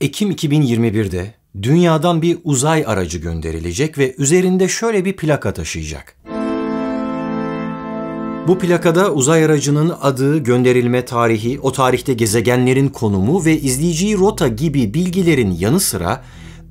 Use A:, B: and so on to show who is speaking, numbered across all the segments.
A: Ekim 2021'de dünyadan bir uzay aracı gönderilecek ve üzerinde şöyle bir plaka taşıyacak. Bu plakada uzay aracının adı, gönderilme tarihi, o tarihte gezegenlerin konumu ve izleyiciyi rota gibi bilgilerin yanı sıra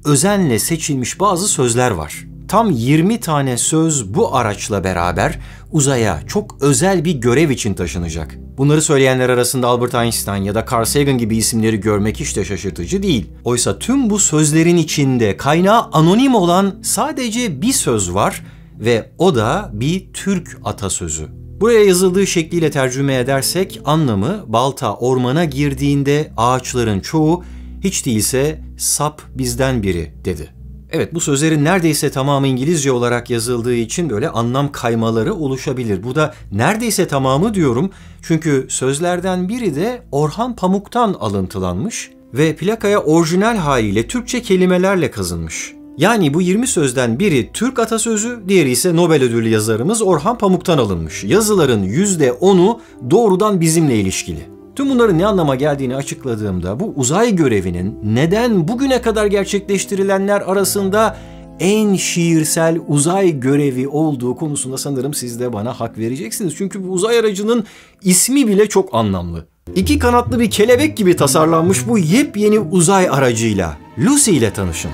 A: özenle seçilmiş bazı sözler var. Tam 20 tane söz bu araçla beraber uzaya çok özel bir görev için taşınacak. Bunları söyleyenler arasında Albert Einstein ya da Carl Sagan gibi isimleri görmek hiç de şaşırtıcı değil. Oysa tüm bu sözlerin içinde kaynağı anonim olan sadece bir söz var ve o da bir Türk atasözü. Buraya yazıldığı şekliyle tercüme edersek anlamı balta ormana girdiğinde ağaçların çoğu hiç değilse sap bizden biri dedi. Evet bu sözlerin neredeyse tamamı İngilizce olarak yazıldığı için böyle anlam kaymaları oluşabilir. Bu da neredeyse tamamı diyorum çünkü sözlerden biri de Orhan Pamuk'tan alıntılanmış ve plakaya orijinal haliyle Türkçe kelimelerle kazınmış. Yani bu 20 sözden biri Türk atasözü, diğeri ise Nobel ödüllü yazarımız Orhan Pamuk'tan alınmış. Yazıların %10'u doğrudan bizimle ilişkili. Tüm bunların ne anlama geldiğini açıkladığımda bu uzay görevinin neden bugüne kadar gerçekleştirilenler arasında en şiirsel uzay görevi olduğu konusunda sanırım siz de bana hak vereceksiniz. Çünkü bu uzay aracının ismi bile çok anlamlı. İki kanatlı bir kelebek gibi tasarlanmış bu yepyeni uzay aracıyla Lucy ile tanışın.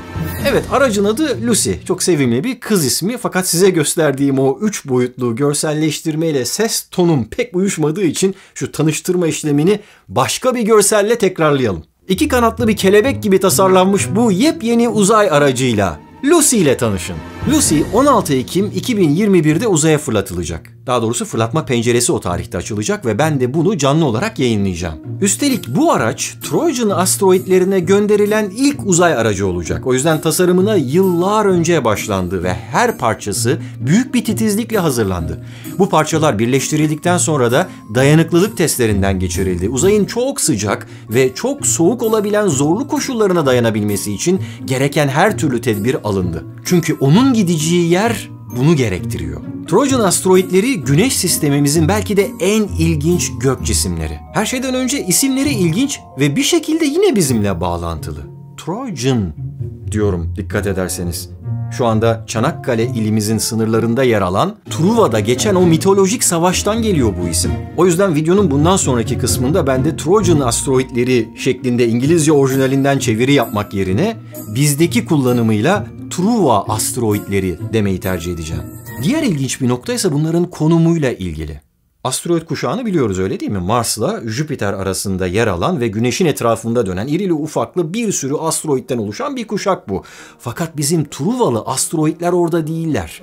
A: Evet aracın adı Lucy. Çok sevimli bir kız ismi fakat size gösterdiğim o üç boyutlu görselleştirme ile ses tonum pek uyuşmadığı için şu tanıştırma işlemini başka bir görselle tekrarlayalım. İki kanatlı bir kelebek gibi tasarlanmış bu yepyeni uzay aracıyla Lucy ile tanışın. Lucy 16 Ekim 2021'de uzaya fırlatılacak. Daha doğrusu fırlatma penceresi o tarihte açılacak ve ben de bunu canlı olarak yayınlayacağım. Üstelik bu araç Trojan asteroidlerine gönderilen ilk uzay aracı olacak. O yüzden tasarımına yıllar önce başlandı ve her parçası büyük bir titizlikle hazırlandı. Bu parçalar birleştirildikten sonra da dayanıklılık testlerinden geçirildi. Uzayın çok sıcak ve çok soğuk olabilen zorlu koşullarına dayanabilmesi için gereken her türlü tedbir alındı. Çünkü onun gideceği yer bunu gerektiriyor. Trojan asteroidleri güneş sistemimizin belki de en ilginç gök cisimleri. Her şeyden önce isimleri ilginç ve bir şekilde yine bizimle bağlantılı. Trojan diyorum dikkat ederseniz. Şu anda Çanakkale ilimizin sınırlarında yer alan Truva'da geçen o mitolojik savaştan geliyor bu isim. O yüzden videonun bundan sonraki kısmında ben de Trojan asteroidleri şeklinde İngilizce orijinalinden çeviri yapmak yerine bizdeki kullanımıyla Truva asteroidleri demeyi tercih edeceğim. Diğer ilginç bir nokta ise bunların konumuyla ilgili. Asteroid kuşağını biliyoruz öyle değil mi? Mars'la Jüpiter arasında yer alan ve Güneş'in etrafında dönen irili ufaklı bir sürü asteroitten oluşan bir kuşak bu. Fakat bizim Truvalı asteroidler orada değiller.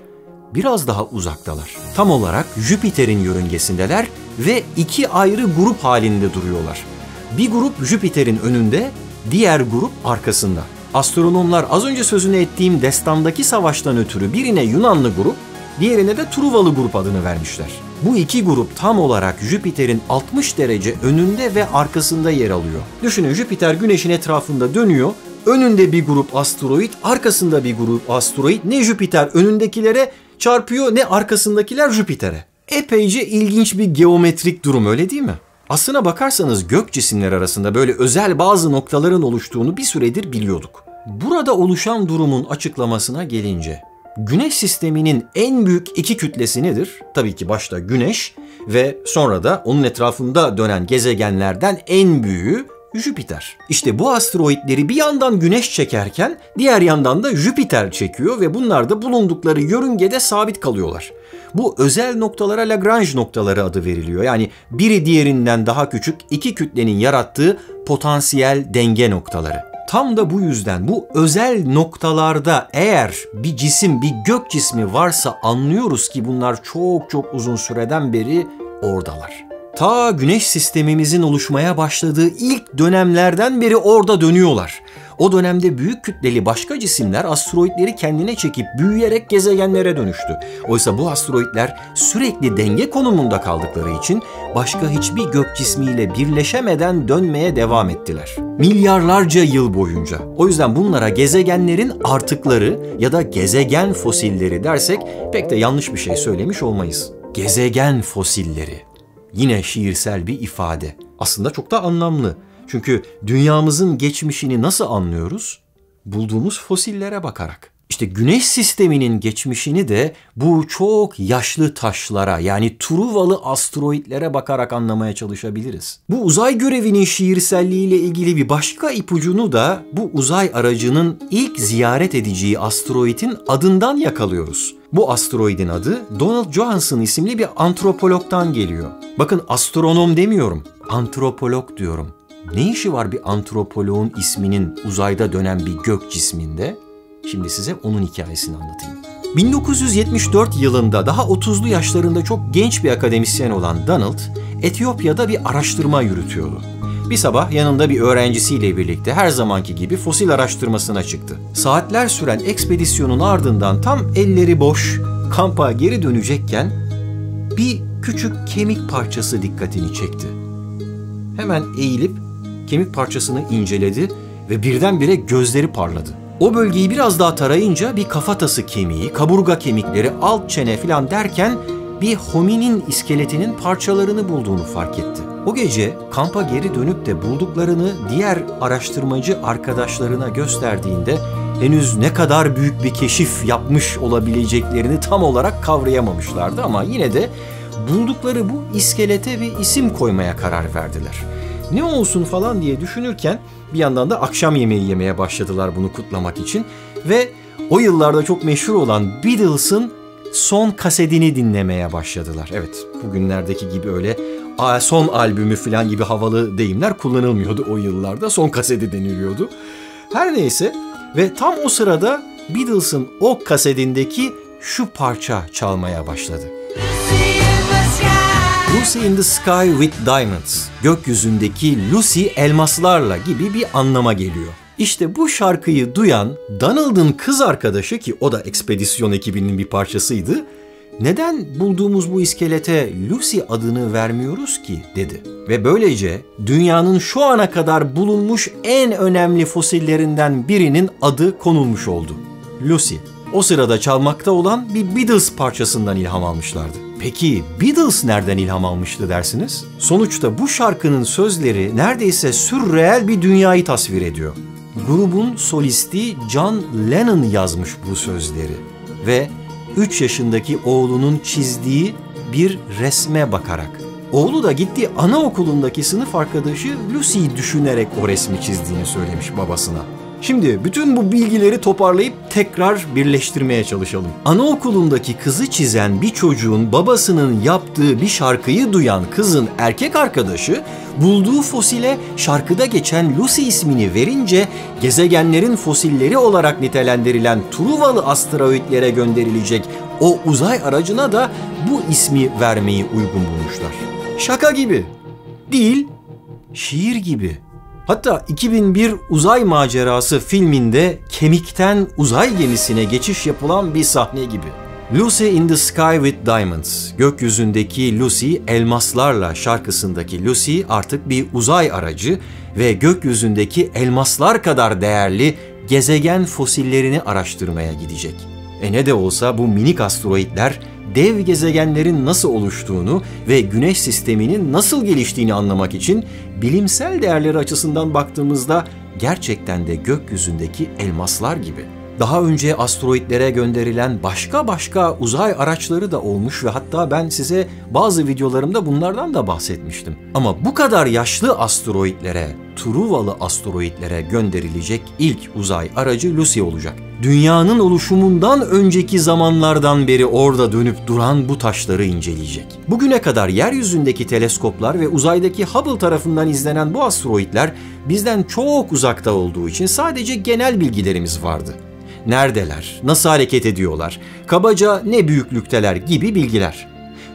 A: Biraz daha uzaktalar. Tam olarak Jüpiter'in yörüngesindeler ve iki ayrı grup halinde duruyorlar. Bir grup Jüpiter'in önünde, diğer grup arkasında. Astronomlar az önce sözünü ettiğim destandaki savaştan ötürü birine Yunanlı grup, diğerine de Truvalı grup adını vermişler. Bu iki grup tam olarak Jüpiter'in 60 derece önünde ve arkasında yer alıyor. Düşünün Jüpiter güneşin etrafında dönüyor. Önünde bir grup asteroid, arkasında bir grup asteroid. Ne Jüpiter önündekilere çarpıyor ne arkasındakiler Jüpiter'e. Epeyce ilginç bir geometrik durum öyle değil mi? Aslına bakarsanız gök cisimler arasında böyle özel bazı noktaların oluştuğunu bir süredir biliyorduk. Burada oluşan durumun açıklamasına gelince Güneş sisteminin en büyük iki kütlesi nedir? Tabii ki başta Güneş ve sonra da onun etrafında dönen gezegenlerden en büyüğü Jüpiter. İşte bu asteroidleri bir yandan Güneş çekerken diğer yandan da Jüpiter çekiyor ve bunlar da bulundukları yörüngede sabit kalıyorlar. Bu özel noktalara Lagrange noktaları adı veriliyor. Yani biri diğerinden daha küçük iki kütlenin yarattığı potansiyel denge noktaları. Tam da bu yüzden bu özel noktalarda eğer bir cisim, bir gök cismi varsa anlıyoruz ki bunlar çok çok uzun süreden beri oradalar. Ta güneş sistemimizin oluşmaya başladığı ilk dönemlerden beri orada dönüyorlar. O dönemde büyük kütleli başka cisimler asteroidleri kendine çekip büyüyerek gezegenlere dönüştü. Oysa bu asteroidler sürekli denge konumunda kaldıkları için başka hiçbir gök cismiyle birleşemeden dönmeye devam ettiler. Milyarlarca yıl boyunca. O yüzden bunlara gezegenlerin artıkları ya da gezegen fosilleri dersek pek de yanlış bir şey söylemiş olmayız. Gezegen fosilleri. Yine şiirsel bir ifade. Aslında çok da anlamlı. Çünkü dünyamızın geçmişini nasıl anlıyoruz? Bulduğumuz fosillere bakarak. İşte güneş sisteminin geçmişini de bu çok yaşlı taşlara yani Truvalı asteroitlere bakarak anlamaya çalışabiliriz. Bu uzay görevinin şiirselliğiyle ilgili bir başka ipucunu da bu uzay aracının ilk ziyaret edeceği asteroidin adından yakalıyoruz. Bu asteroidin adı Donald Johanson isimli bir antropologtan geliyor. Bakın astronom demiyorum, antropolog diyorum. Ne işi var bir antropoloğun isminin uzayda dönen bir gök cisminde? Şimdi size onun hikayesini anlatayım. 1974 yılında daha 30'lu yaşlarında çok genç bir akademisyen olan Donald, Etiyopya'da bir araştırma yürütüyordu. Bir sabah yanında bir öğrencisiyle birlikte her zamanki gibi fosil araştırmasına çıktı. Saatler süren ekspedisyonun ardından tam elleri boş kampa geri dönecekken bir küçük kemik parçası dikkatini çekti. Hemen eğilip kemik parçasını inceledi ve birdenbire gözleri parladı. O bölgeyi biraz daha tarayınca bir kafatası kemiği, kaburga kemikleri, alt çene filan derken bir hominin iskeletinin parçalarını bulduğunu fark etti. O gece kampa geri dönüp de bulduklarını diğer araştırmacı arkadaşlarına gösterdiğinde henüz ne kadar büyük bir keşif yapmış olabileceklerini tam olarak kavrayamamışlardı ama yine de buldukları bu iskelete bir isim koymaya karar verdiler. Ne olsun falan diye düşünürken bir yandan da akşam yemeği yemeye başladılar bunu kutlamak için ve o yıllarda çok meşhur olan Beatles'ın son kasetini dinlemeye başladılar. Evet, bugünlerdeki gibi öyle son albümü falan gibi havalı deyimler kullanılmıyordu o yıllarda. Son kaseti deniliyordu. Her neyse ve tam o sırada Beatles'ın o kasetindeki şu parça çalmaya başladı. Lucy in the Sky with Diamonds, gökyüzündeki Lucy elmaslarla gibi bir anlama geliyor. İşte bu şarkıyı duyan Donald'ın kız arkadaşı ki o da ekspedisyon ekibinin bir parçasıydı, neden bulduğumuz bu iskelete Lucy adını vermiyoruz ki dedi. Ve böylece dünyanın şu ana kadar bulunmuş en önemli fosillerinden birinin adı konulmuş oldu. Lucy. O sırada çalmakta olan bir Beatles parçasından ilham almışlardı. Peki Beatles nereden ilham almıştı dersiniz? Sonuçta bu şarkının sözleri neredeyse sürreel bir dünyayı tasvir ediyor. Grubun solisti John Lennon yazmış bu sözleri ve 3 yaşındaki oğlunun çizdiği bir resme bakarak. Oğlu da gittiği anaokulundaki sınıf arkadaşı Lucy'yi düşünerek o resmi çizdiğini söylemiş babasına. Şimdi bütün bu bilgileri toparlayıp tekrar birleştirmeye çalışalım. Anaokulundaki kızı çizen bir çocuğun babasının yaptığı bir şarkıyı duyan kızın erkek arkadaşı bulduğu fosile şarkıda geçen Lucy ismini verince gezegenlerin fosilleri olarak nitelendirilen Truvalı asteroitlere gönderilecek o uzay aracına da bu ismi vermeyi uygun bulmuşlar. Şaka gibi. Değil, şiir gibi. Hatta 2001 Uzay Macerası filminde kemikten uzay gemisine geçiş yapılan bir sahne gibi. Lucy in the Sky with Diamonds, gökyüzündeki Lucy elmaslarla şarkısındaki Lucy artık bir uzay aracı ve gökyüzündeki elmaslar kadar değerli gezegen fosillerini araştırmaya gidecek. E ne de olsa bu minik asteroitler dev gezegenlerin nasıl oluştuğunu ve güneş sisteminin nasıl geliştiğini anlamak için bilimsel değerleri açısından baktığımızda gerçekten de gökyüzündeki elmaslar gibi. Daha önce asteroitlere gönderilen başka başka uzay araçları da olmuş ve hatta ben size bazı videolarımda bunlardan da bahsetmiştim. Ama bu kadar yaşlı asteroitlere, Truvalı asteroitlere gönderilecek ilk uzay aracı Lucy olacak. Dünyanın oluşumundan önceki zamanlardan beri orada dönüp duran bu taşları inceleyecek. Bugüne kadar yeryüzündeki teleskoplar ve uzaydaki Hubble tarafından izlenen bu asteroitler bizden çok uzakta olduğu için sadece genel bilgilerimiz vardı neredeler, nasıl hareket ediyorlar, kabaca ne büyüklükteler gibi bilgiler.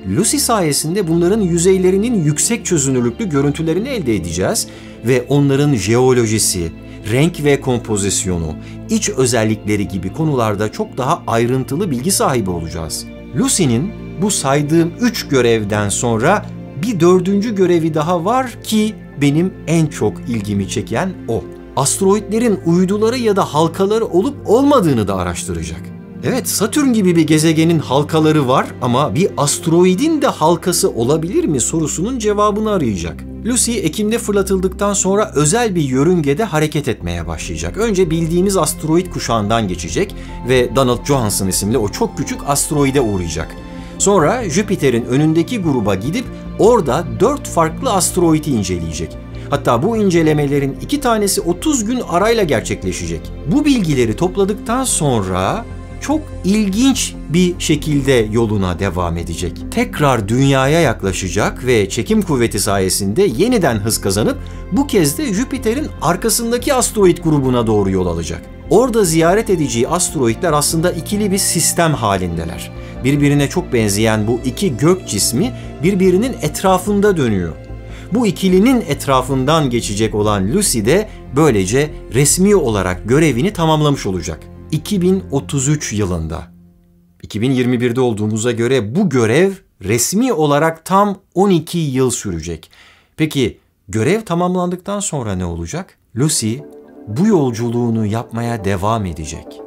A: Lucy sayesinde bunların yüzeylerinin yüksek çözünürlüklü görüntülerini elde edeceğiz ve onların jeolojisi, renk ve kompozisyonu, iç özellikleri gibi konularda çok daha ayrıntılı bilgi sahibi olacağız. Lucy'nin bu saydığım üç görevden sonra bir dördüncü görevi daha var ki benim en çok ilgimi çeken o asteroitlerin uyduları ya da halkaları olup olmadığını da araştıracak. Evet Satürn gibi bir gezegenin halkaları var ama bir asteroidin de halkası olabilir mi sorusunun cevabını arayacak. Lucy Ekim'de fırlatıldıktan sonra özel bir yörüngede hareket etmeye başlayacak. Önce bildiğimiz asteroid kuşağından geçecek ve Donald Johansson isimli o çok küçük asteroide uğrayacak. Sonra Jüpiter'in önündeki gruba gidip orada dört farklı asteroidi inceleyecek. Hatta bu incelemelerin iki tanesi 30 gün arayla gerçekleşecek. Bu bilgileri topladıktan sonra çok ilginç bir şekilde yoluna devam edecek. Tekrar dünyaya yaklaşacak ve çekim kuvveti sayesinde yeniden hız kazanıp bu kez de Jüpiter'in arkasındaki asteroid grubuna doğru yol alacak. Orada ziyaret edeceği asteroidler aslında ikili bir sistem halindeler. Birbirine çok benzeyen bu iki gök cismi birbirinin etrafında dönüyor. Bu ikilinin etrafından geçecek olan Lucy de böylece resmi olarak görevini tamamlamış olacak. 2033 yılında. 2021'de olduğumuza göre bu görev resmi olarak tam 12 yıl sürecek. Peki görev tamamlandıktan sonra ne olacak? Lucy bu yolculuğunu yapmaya devam edecek.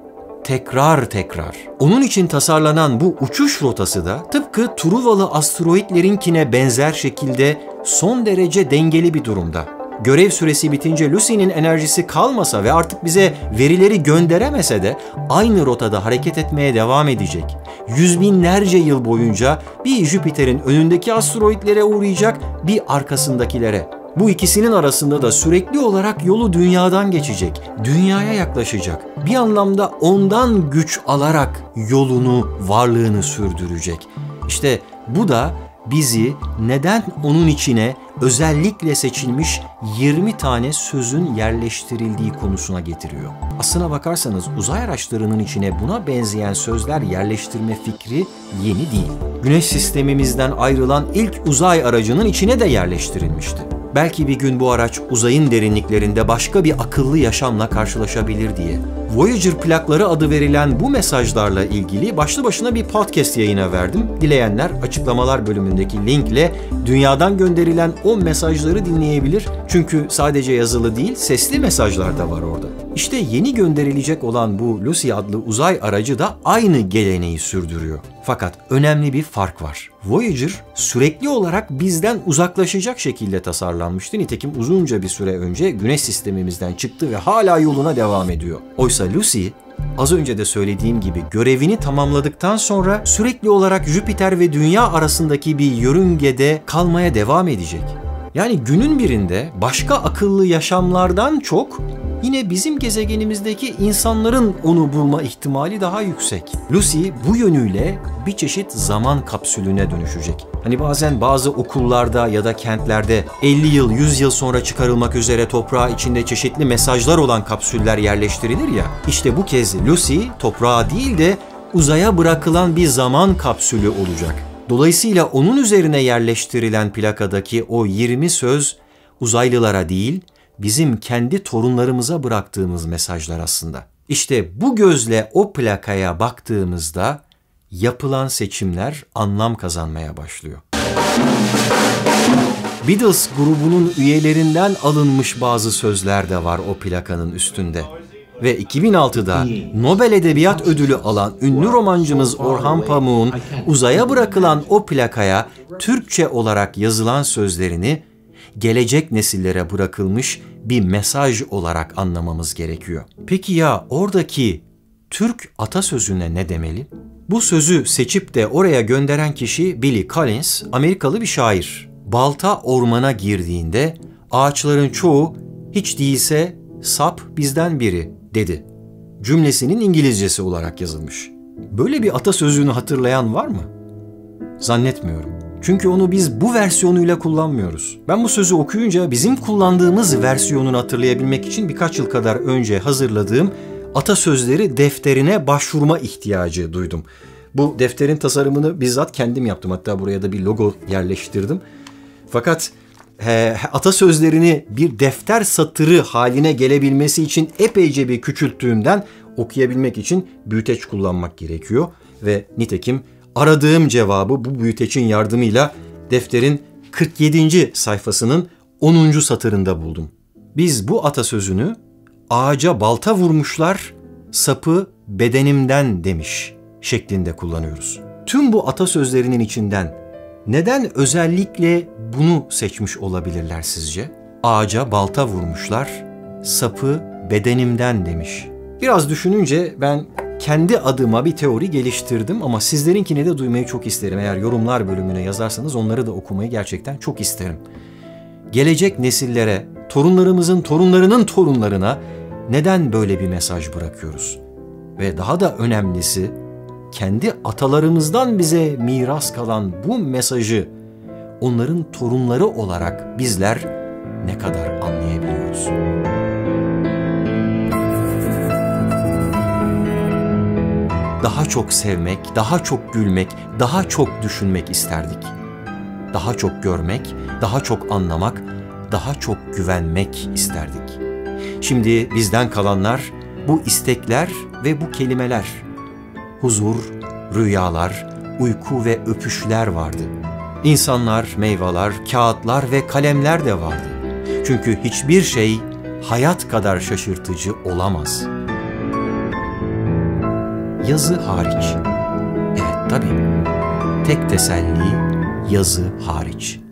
A: Tekrar tekrar. Onun için tasarlanan bu uçuş rotası da tıpkı Truvalı asteroidlerinkine benzer şekilde son derece dengeli bir durumda görev süresi bitince Lucy'nin enerjisi kalmasa ve artık bize verileri gönderemese de aynı rotada hareket etmeye devam edecek. Yüz binlerce yıl boyunca bir Jüpiter'in önündeki asteroidlere uğrayacak, bir arkasındakilere. Bu ikisinin arasında da sürekli olarak yolu dünyadan geçecek, dünyaya yaklaşacak. Bir anlamda ondan güç alarak yolunu, varlığını sürdürecek. İşte bu da bizi neden onun içine özellikle seçilmiş 20 tane sözün yerleştirildiği konusuna getiriyor. Aslına bakarsanız uzay araçlarının içine buna benzeyen sözler yerleştirme fikri yeni değil. Güneş sistemimizden ayrılan ilk uzay aracının içine de yerleştirilmişti. Belki bir gün bu araç uzayın derinliklerinde başka bir akıllı yaşamla karşılaşabilir diye. Voyager plakları adı verilen bu mesajlarla ilgili başlı başına bir podcast yayına verdim. Dileyenler açıklamalar bölümündeki linkle dünyadan gönderilen o mesajları dinleyebilir. Çünkü sadece yazılı değil, sesli mesajlar da var orada. İşte yeni gönderilecek olan bu Lucy adlı uzay aracı da aynı geleneği sürdürüyor. Fakat önemli bir fark var. Voyager sürekli olarak bizden uzaklaşacak şekilde tasarlanmıştı. Nitekim uzunca bir süre önce güneş sistemimizden çıktı ve hala yoluna devam ediyor. Oysa Lucy az önce de söylediğim gibi görevini tamamladıktan sonra sürekli olarak Jüpiter ve Dünya arasındaki bir yörüngede kalmaya devam edecek. Yani günün birinde başka akıllı yaşamlardan çok yine bizim gezegenimizdeki insanların onu bulma ihtimali daha yüksek. Lucy bu yönüyle bir çeşit zaman kapsülüne dönüşecek. Hani bazen bazı okullarda ya da kentlerde 50 yıl, 100 yıl sonra çıkarılmak üzere toprağa içinde çeşitli mesajlar olan kapsüller yerleştirilir ya. İşte bu kez Lucy toprağa değil de uzaya bırakılan bir zaman kapsülü olacak. Dolayısıyla onun üzerine yerleştirilen plakadaki o 20 söz uzaylılara değil, bizim kendi torunlarımıza bıraktığımız mesajlar aslında. İşte bu gözle o plakaya baktığımızda yapılan seçimler anlam kazanmaya başlıyor. Beatles grubunun üyelerinden alınmış bazı sözler de var o plakanın üstünde. Ve 2006'da Nobel Edebiyat Ödülü alan ünlü romancımız Orhan Pamuk'un uzaya bırakılan o plakaya Türkçe olarak yazılan sözlerini gelecek nesillere bırakılmış bir mesaj olarak anlamamız gerekiyor. Peki ya oradaki Türk atasözüne ne demeli? Bu sözü seçip de oraya gönderen kişi Billy Collins, Amerikalı bir şair. Balta ormana girdiğinde ağaçların çoğu hiç değilse sap bizden biri dedi. Cümlesinin İngilizcesi olarak yazılmış. Böyle bir atasözünü hatırlayan var mı? Zannetmiyorum. Çünkü onu biz bu versiyonuyla kullanmıyoruz. Ben bu sözü okuyunca bizim kullandığımız versiyonunu hatırlayabilmek için birkaç yıl kadar önce hazırladığım atasözleri defterine başvurma ihtiyacı duydum. Bu defterin tasarımını bizzat kendim yaptım. Hatta buraya da bir logo yerleştirdim. Fakat he, atasözlerini bir defter satırı haline gelebilmesi için epeyce bir küçülttüğümden okuyabilmek için büyüteç kullanmak gerekiyor. Ve nitekim aradığım cevabı bu büyütecin yardımıyla defterin 47. sayfasının 10. satırında buldum. Biz bu atasözünü ağaca balta vurmuşlar, sapı bedenimden demiş şeklinde kullanıyoruz. Tüm bu atasözlerinin içinden Neden özellikle bunu seçmiş olabilirler sizce? Ağaca balta vurmuşlar, sapı bedenimden demiş. Biraz düşününce ben kendi adıma bir teori geliştirdim ama sizlerinkini de duymayı çok isterim. Eğer yorumlar bölümüne yazarsanız onları da okumayı gerçekten çok isterim. Gelecek nesillere, torunlarımızın torunlarının torunlarına neden böyle bir mesaj bırakıyoruz? Ve daha da önemlisi kendi atalarımızdan bize miras kalan bu mesajı onların torunları olarak bizler ne kadar anlayabiliyoruz? Daha çok sevmek, daha çok gülmek, daha çok düşünmek isterdik. Daha çok görmek, daha çok anlamak, daha çok güvenmek isterdik. Şimdi bizden kalanlar bu istekler ve bu kelimeler. Huzur, rüyalar, uyku ve öpüşler vardı. İnsanlar, meyveler, kağıtlar ve kalemler de vardı. Çünkü hiçbir şey hayat kadar şaşırtıcı olamaz. Yazı hariç. Evet tabii. Tek teselli yazı hariç.''